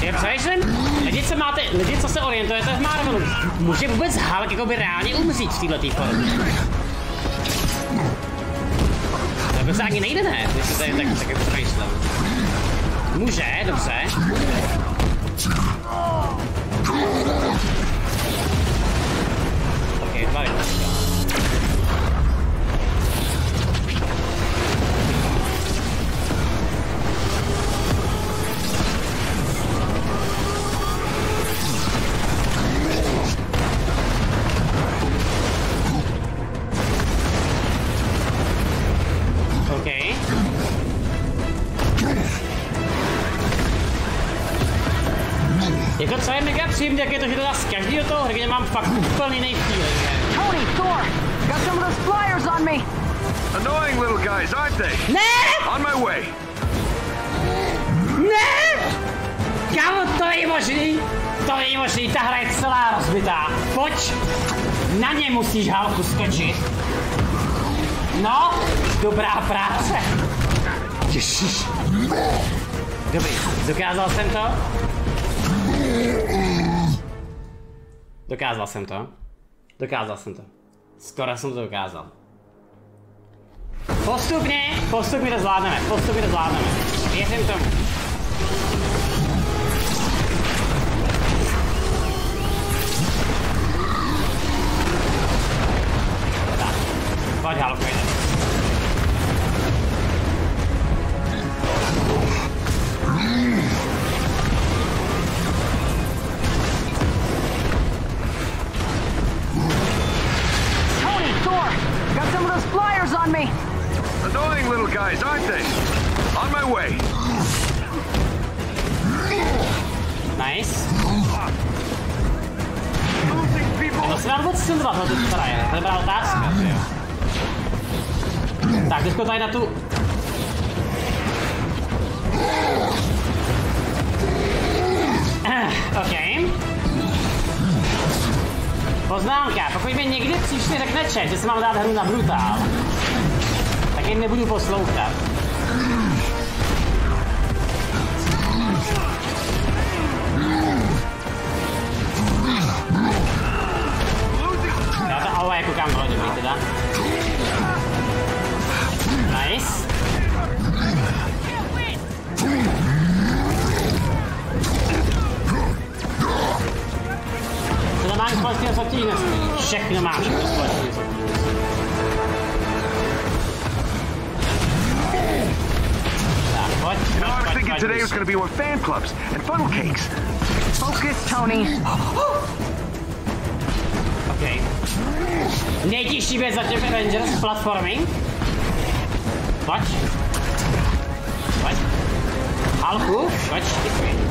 [SPEAKER 1] Já přemýšlím, lidi, co máte, lidi, co se orientujete v Marvelu, může vůbec Hulk jakoby reálně umřít v této formě? To se ani nejde, ne? Když se tady tak, tak jako přemýšlím. Může, dobře. Ok, dva je příjemné, jak je to, že teda z každého toho hry mám fakt úplně jiný feeling.
[SPEAKER 26] Tony, Thor, got some of those flyers on me.
[SPEAKER 23] Annoying little guys, aren't they?
[SPEAKER 1] Ne!
[SPEAKER 23] On my way.
[SPEAKER 1] Ne! Kámo, to není možný! To není možný, ta hra je celá rozbitá. Pojď! Na ně musíš Halku skočit. No, dobrá práce. Ježiš. Dobrý, dokázal jsem to? Dokázal jsem to. Dokázal jsem to. Skoro jsem to dokázal. Postupně, postupně to zvládneme, postupně to zvládneme. Věřím tomu. No se dá vůbec sundovat na tu frajer, to je dobrá otázka, že. Tak, teďko tady na tu... Eh, OK. Poznámka, pokud mi někdy příště řekne chat, že si mám dát hru na brutál, tak jim nebudu poslouchat. Já to ale jako kam bylo dobrý teda. Nice. To nemá nic společného s tím Všechno má všechno společného s Tak, pojď,
[SPEAKER 23] You know, I was thinking today
[SPEAKER 1] pojď.
[SPEAKER 23] was going to be one fan clubs and funnel cakes.
[SPEAKER 26] Focus, Tony. [gasps] [gasps]
[SPEAKER 1] Nejtěžší věc zatím Avengers platforming. Halku, děkuji.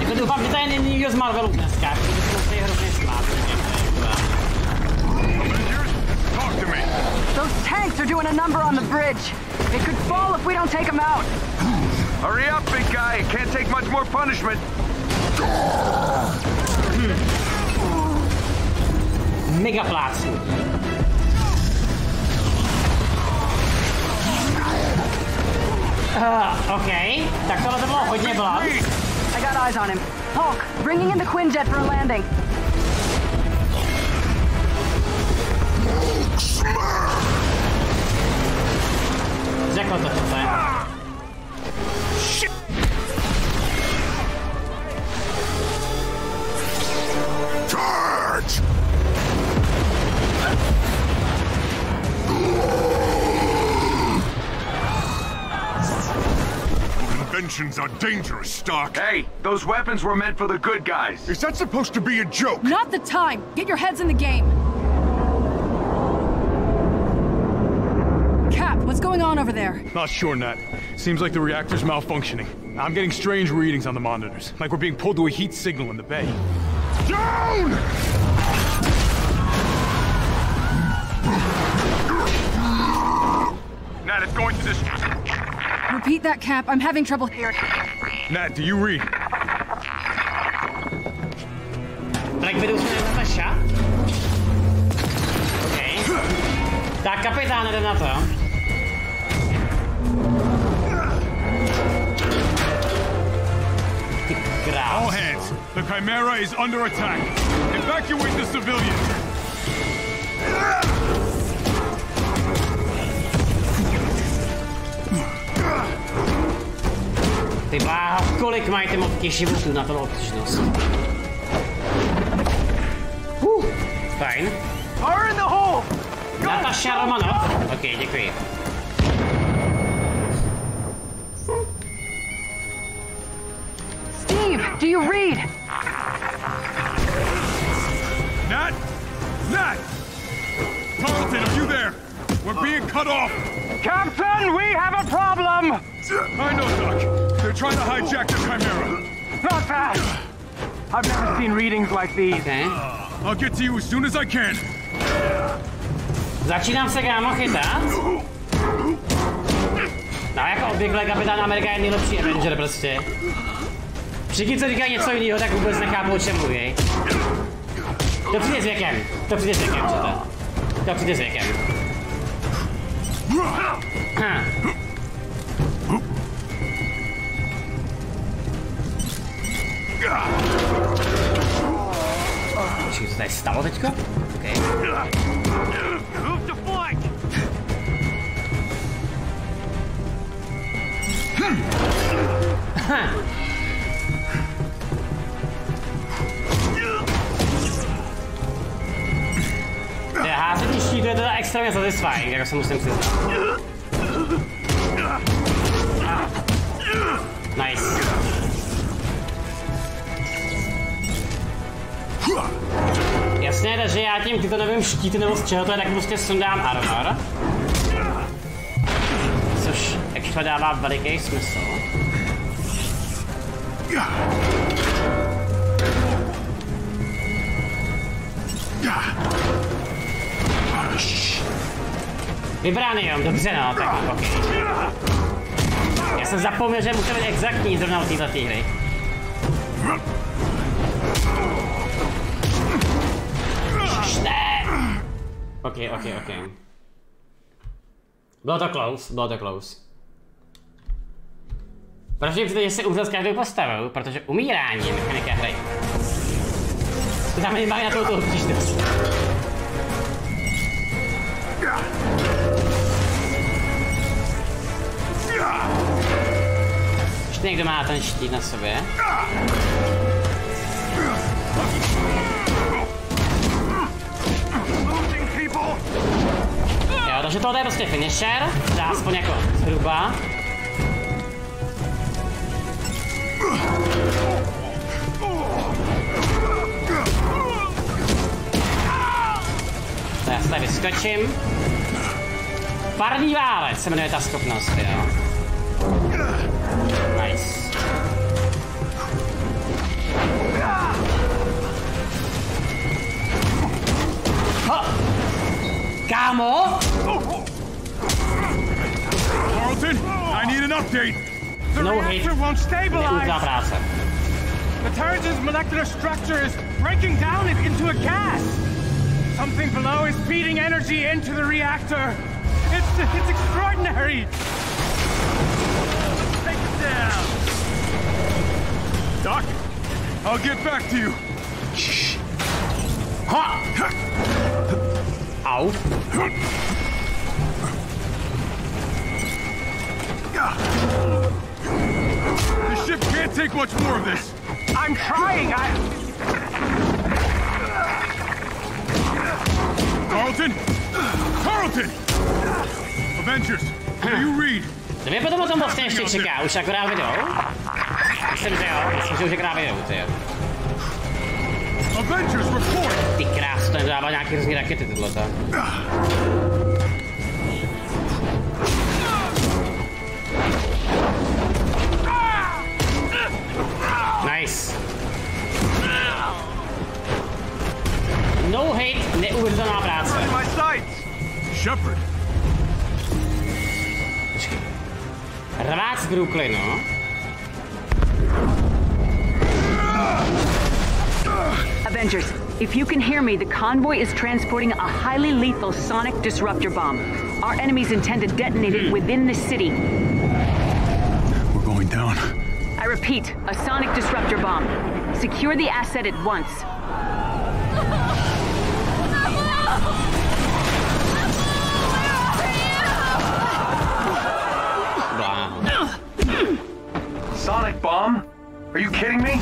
[SPEAKER 1] Jako doufám, že tady není nikdo z Marvelu dneska, protože se musí hrozně.
[SPEAKER 26] Those tanks are doing a number on the bridge. It could fall if we don't take him out.
[SPEAKER 23] Hurry up, big guy. Can't take much more punishment.
[SPEAKER 1] Mega plácnu. Uh, OK, tak tohle to bylo hodně blood.
[SPEAKER 26] I got eyes on him. Hulk, bringing in the Quinjet for a landing.
[SPEAKER 1] Řekl to přece.
[SPEAKER 24] Charge! Inventions are dangerous, Stark.
[SPEAKER 23] Hey, those weapons were meant for the good guys.
[SPEAKER 24] Is that supposed to be a joke?
[SPEAKER 12] Not the time. Get your heads in the game. Cap, what's going on over there?
[SPEAKER 21] Not sure, Nat. Seems like the reactor's malfunctioning. I'm getting strange readings on the monitors, like we're being pulled to a heat signal in the bay.
[SPEAKER 19] Down!
[SPEAKER 23] Nat, it's going to this.
[SPEAKER 24] Repeat that, Cap. I'm having trouble hearing.
[SPEAKER 19] Nat, do you read?
[SPEAKER 1] Tak vedou se na Natasha. OK. Tak kapitán jde
[SPEAKER 21] All hands. The Chimera is under attack. Evacuate the civilians.
[SPEAKER 1] Ty bláho, kolik mají ty mobky životů na to obtížnost? Uh, fajn.
[SPEAKER 22] Fire in the hole!
[SPEAKER 1] Natasha Romanov. OK, děkuji.
[SPEAKER 25] Do you read?
[SPEAKER 21] Nat! Nat! Tarleton, are you there? We're being cut off!
[SPEAKER 22] Captain, we have a problem!
[SPEAKER 21] I know, Doc. They're trying to hijack the Chimera.
[SPEAKER 22] Not that! I've never seen readings like these.
[SPEAKER 1] Okay.
[SPEAKER 21] I'll get to you as soon as I can.
[SPEAKER 1] Začínám se kámo chytat. No jako obvykle kapitán Amerika je nejlepší Avenger prostě. Všichni, co říkají něco jiného, tak vůbec nechápu, o čem mluví. To přijde s věkem. To přijde s věkem, co to? To přijde s věkem. Hm. Počkej, co tady stalo teďko? Okay. Házení štítů je teda extrémně satisfying, jako se musím přiznat. Nice. Jasně, takže já tím tyto nevím štíty nebo z čeho to je, tak prostě sundám armor. Což actually dává veliký smysl. Vibranium, dobře no, tak ok. Já jsem zapomněl, že musím být exaktní zrovna u této hry. Ne! Ok, ok, ok. Bylo to close, bylo to close. Proč mi přijde, že se umřel s každou postavou? Protože umírání je mechanika hry. To tam minimálně na touto obtížnost. Ještě někdo má ten štít na sobě. Jo, takže tohle je prostě finisher, dá aspoň jako zhruba. To já se tady vyskočím. Parný válec se jmenuje ta schopnost, jo. Kámo!
[SPEAKER 21] Tarleton, I need an update.
[SPEAKER 22] The
[SPEAKER 1] No
[SPEAKER 22] reactor
[SPEAKER 1] hate.
[SPEAKER 22] won't stabilize! The turret's molecular structure is breaking down it into a gas! Something below is feeding energy into the reactor! It's, it's extraordinary! Take it down!
[SPEAKER 21] Doc, I'll get back to you. Shh.
[SPEAKER 1] Ha! Au.
[SPEAKER 21] The ship can't take much more of this.
[SPEAKER 22] I'm trying! I...
[SPEAKER 21] Tarleton! Tarleton! Avengers, do you read?
[SPEAKER 1] To mě potom o tom vlastně ještě čeká, už akorát video. Myslím, že jo, myslím, Ty krásné, dává nějaký hrozný rakety tyhle. Nice. No hate, neuvěřitelná práce.
[SPEAKER 21] Shepard.
[SPEAKER 1] Rvác Brooklyn, no. Uh.
[SPEAKER 25] Avengers, if you can hear me, the convoy is transporting a highly lethal sonic disruptor bomb. Our enemies intend to detonate it hmm. within the city.
[SPEAKER 21] We're going down.
[SPEAKER 25] I repeat, a sonic disruptor bomb. Secure the asset at once.
[SPEAKER 23] Sonic bomb? Are you kidding me?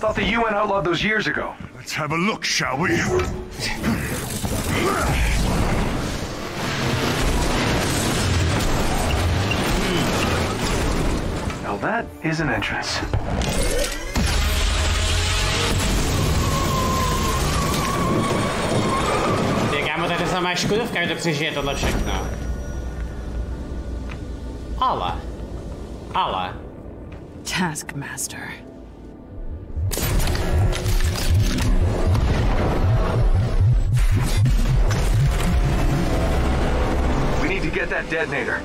[SPEAKER 23] Thought the UN outlawed those years ago.
[SPEAKER 6] Let's have a look, shall we?
[SPEAKER 23] Now that is an entrance.
[SPEAKER 1] Ty kámo, to je ta samá Škodovka, kdo přežije tohle všechno. Ale. Ale.
[SPEAKER 12] Taskmaster.
[SPEAKER 23] We need to get that detonator.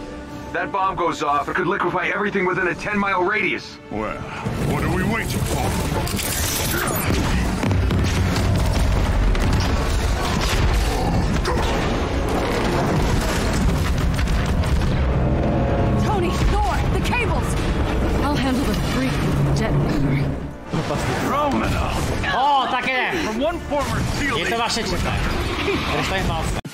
[SPEAKER 23] That bomb goes off, it could liquefy everything within a 10 mile radius.
[SPEAKER 6] Well, what are we waiting for?
[SPEAKER 24] Tony, Thor, the cables!
[SPEAKER 12] I'll handle the freak with the detonator.
[SPEAKER 23] Romano!
[SPEAKER 1] O, tak je!
[SPEAKER 23] From one former SEAL
[SPEAKER 1] to vaše četa. Dostane palce.